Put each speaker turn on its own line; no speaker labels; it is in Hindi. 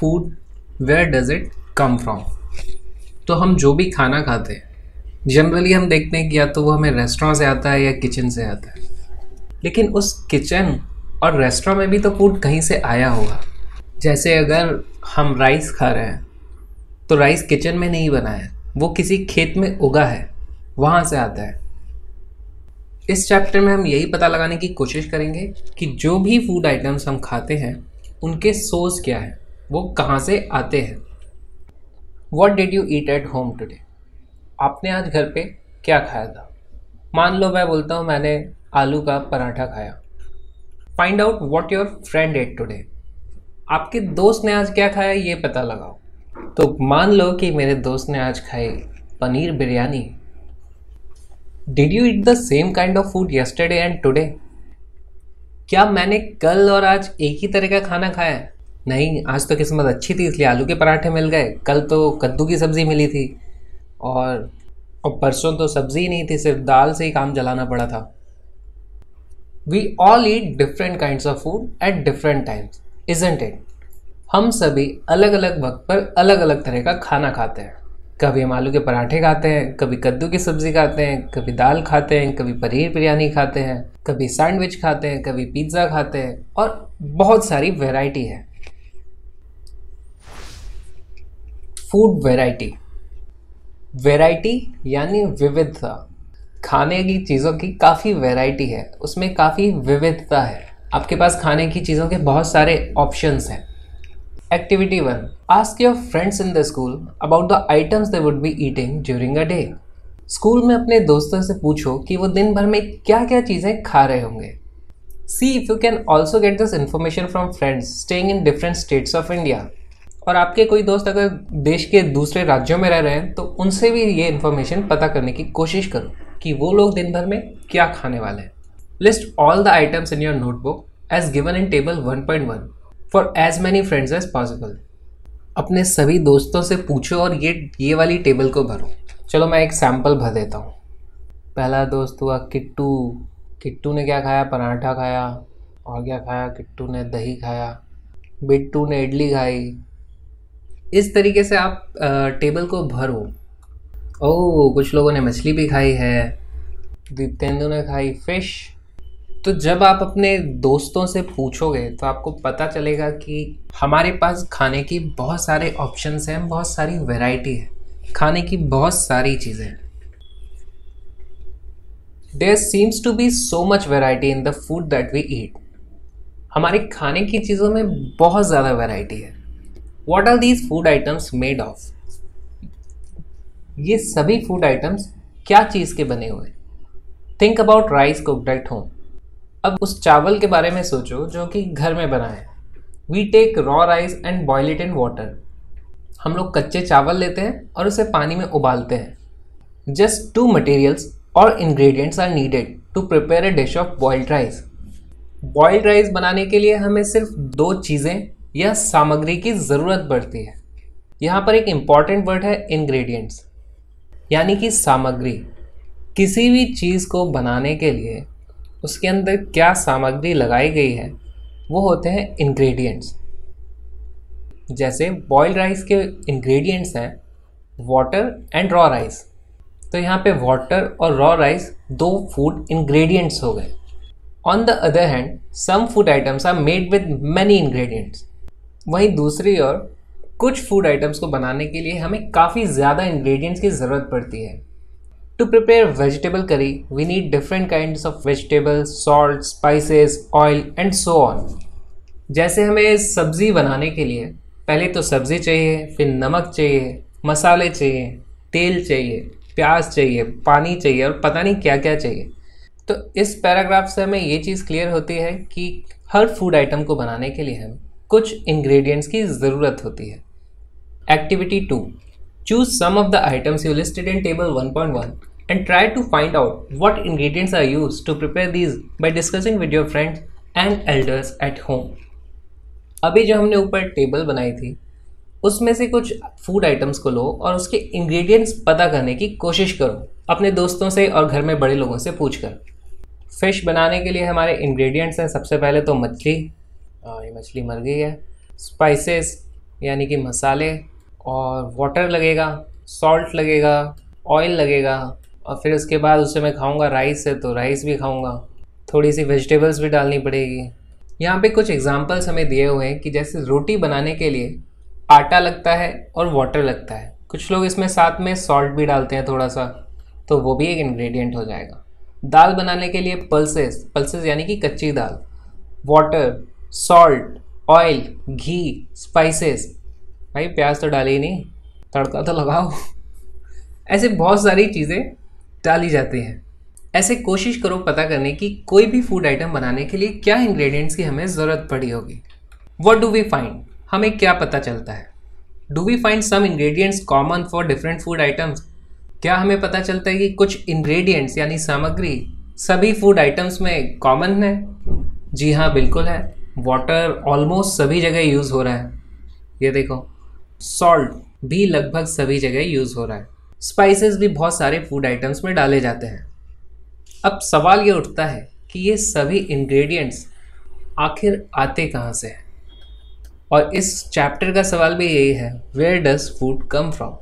Food where does it come from तो हम जो भी खाना खाते हैं जनरली हम देखते हैं कि या तो वो हमें रेस्टोरेंट से आता है या किचन से आता है। लेकिन उस किचन और रेस्टोरेंट में भी तो फ़ूड कहीं से आया होगा। जैसे अगर हम राइस खा रहे हैं तो राइस किचन में नहीं बना है, वो किसी खेत में उगा है, वहाँ से आता है। इस चैप्टर में हम यही पता लगाने की कोशिश करेंगे कि जो भी फ़ूड आइटम्स हम खाते हैं, उनके सोर्स क्या है। वो कहाँ से आते हैं? What did you eat at home today आपने आज घर पे क्या खाया था? मान लो मैं बोलता हूँ मैंने आलू का पराठा खाया। Find out what your friend ate today आपके दोस्त ने आज क्या खाया ये पता लगाओ। तो मान लो कि मेरे दोस्त ने आज खाई paneer biryani. Did you eat the same kind of food yesterday and today क्या मैंने कल और आज एक ही तरह का खाना खाया? है नहीं, आज तो किस्मत अच्छी थी, इसलिए आलू के पराठे मिल गए। कल तो कद्दू की सब्ज़ी मिली थी। और और परसों तो सब्ज़ी ही नहीं थी, सिर्फ़ दाल से ही काम चलाना पड़ा था। We all eat different kind of food at different times isn't it हम सभी अलग अलग वक्त पर अलग अलग तरह का खाना खाते हैं। कभी हम आलू के पराठे खाते हैं, कभी कद्दू की सब्ज़ी खाते हैं, कभी दाल खाते हैं, कभी पनीर बिरयानी खाते हैं, कभी सैंडविच खाते हैं, कभी पिज़्ज़ा खाते हैं, और बहुत सारी वैरायटी है। फ़ूड वैरायटी वैरायटी यानी विविधता। खाने की चीज़ों की काफ़ी वैरायटी है। उसमें काफ़ी विविधता है। आपके पास खाने की चीज़ों के बहुत सारे ऑप्शंस हैं। Activity 1 Ask your friends in the school about the items they would be eating during a day school में अपने दोस्तों से पूछो कि वो दिन भर में क्या क्या चीज़ें खा रहे होंगे। See if you can also get this information from friends staying in different states of India और आपके कोई दोस्त अगर देश के दूसरे राज्यों में रह रहे हैं तो उनसे भी ये इन्फॉर्मेशन पता करने की कोशिश करो कि वो लोग दिन भर में क्या खाने वाले हैं। List all the items in your notebook as given in table 1.1 for as many friends as possible अपने सभी दोस्तों से पूछो और ये ये वाली टेबल को भरो। चलो मैं एक सैंपल भर देता हूँ। पहला दोस्त हुआ किट्टू। किट्टू ने क्या खाया? पराठा खाया। और क्या खाया? किट्टू ने दही खाया। बिट्टू ने इडली खाई। इस तरीके से आप टेबल को भरो। ओह, कुछ लोगों ने मछली भी खाई है। दीप्तेंदु ने खाई फ़िश। तो जब आप अपने दोस्तों से पूछोगे तो आपको पता चलेगा कि हमारे पास खाने की बहुत सारे ऑप्शंस हैं, बहुत सारी वैरायटी है। खाने की बहुत सारी चीज़ें। There seems to be so much variety in the food that we eat हमारे खाने की चीज़ों में बहुत ज़्यादा वेराइटी है। What are these food items made of ये सभी फ़ूड आइटम्स क्या चीज़ के बने हुए think about rice cooked at home अब उस चावल के बारे में सोचो जो कि घर में बना है। We take raw rice and boil it in water हम लोग कच्चे चावल लेते हैं और उसे पानी में उबालते हैं। जस्ट टू मटेरियल्स और ingredients are needed to prepare a dish of boiled rice boiled rice बनाने के लिए हमें सिर्फ़ दो चीज़ें या सामग्री की ज़रूरत पड़ती है। यहाँ पर एक इंपॉर्टेंट वर्ड है इंग्रेडिएंट्स यानी कि सामग्री। किसी भी चीज़ को बनाने के लिए उसके अंदर क्या सामग्री लगाई गई है, वो होते हैं इंग्रेडिएंट्स जैसे बॉइल्ड राइस के इंग्रेडिएंट्स हैं वाटर एंड रॉ राइस तो यहाँ पे वाटर और रॉ राइस दो फ़ूड इंग्रेडिएंट्स हो गए। On the other hand some food items are made with many ingredients वहीं दूसरी ओर कुछ फ़ूड आइटम्स को बनाने के लिए हमें काफ़ी ज़्यादा इंग्रेडिएंट्स की ज़रूरत पड़ती है। To prepare vegetable curry we need different kinds of vegetables, salt spices, oil and so on जैसे हमें सब्ज़ी बनाने के लिए पहले तो सब्ज़ी चाहिए फिर नमक चाहिए मसाले चाहिए तेल चाहिए प्याज चाहिए पानी चाहिए और पता नहीं क्या क्या चाहिए। तो इस पैराग्राफ से हमें ये चीज़ क्लियर होती है कि हर फ़ूड आइटम को बनाने के लिए हमें कुछ इंग्रेडिएंट्स की ज़रूरत होती है। Activity two choose some of the items you listed in table 1.1 and try to find out what ingredients are used to prepare these by discussing with your friends and elders at home. अभी जो हमने ऊपर टेबल बनाई थी, उसमें से कुछ फ़ूड आइटम्स को लो और उसके इंग्रेडिएंट्स पता करने की कोशिश करो। अपने दोस्तों से और घर में बड़े लोगों से पूछ कर फ़िश बनाने के लिए हमारे इंग्रेडिएंट्स हैं सबसे पहले तो मछली ये मछली मर गई है। स्पाइसेस यानी कि मसाले, और वाटर लगेगा सॉल्ट लगेगा ऑयल लगेगा, और फिर उसके बाद उसे मैं खाऊँगा राइस है तो राइस भी खाऊँगा। थोड़ी सी वेजिटेबल्स भी डालनी पड़ेगी। यहाँ पे कुछ एग्जांपल्स हमें दिए हुए हैं कि जैसे रोटी बनाने के लिए आटा लगता है और वाटर लगता है। कुछ लोग इसमें साथ में सॉल्ट भी डालते हैं थोड़ा सा तो वो भी एक इंग्रेडिएंट हो जाएगा। दाल बनाने के लिए पल्सेस पल्सेस यानी कि कच्ची दाल। Water salt oil ghee spices भाई प्याज तो डाले ही नहीं, तड़का तो लगाओ। ऐसे बहुत सारी चीज़ें डाली जाती हैं। ऐसे कोशिश करो पता करने की कोई भी फ़ूड आइटम बनाने के लिए क्या इंग्रेडिएंट्स की हमें ज़रूरत पड़ी होगी। वट डू वी फाइंड हमें क्या पता चलता है। Do we find some ingredients common for different food items क्या हमें पता चलता है कि कुछ इंग्रेडिएंट्स यानी सामग्री, सभी फ़ूड आइटम्स में कॉमन है? जी हाँ बिल्कुल है। वाटर ऑलमोस्ट सभी जगह यूज़ हो रहा है। ये देखो सॉल्ट भी लगभग सभी जगह यूज़ हो रहा है। स्पाइसेस भी बहुत सारे फ़ूड आइटम्स में डाले जाते हैं। अब सवाल ये उठता है कि ये सभी इंग्रेडिएंट्स आखिर आते कहाँ से हैं? और इस चैप्टर का सवाल भी यही है where does food come from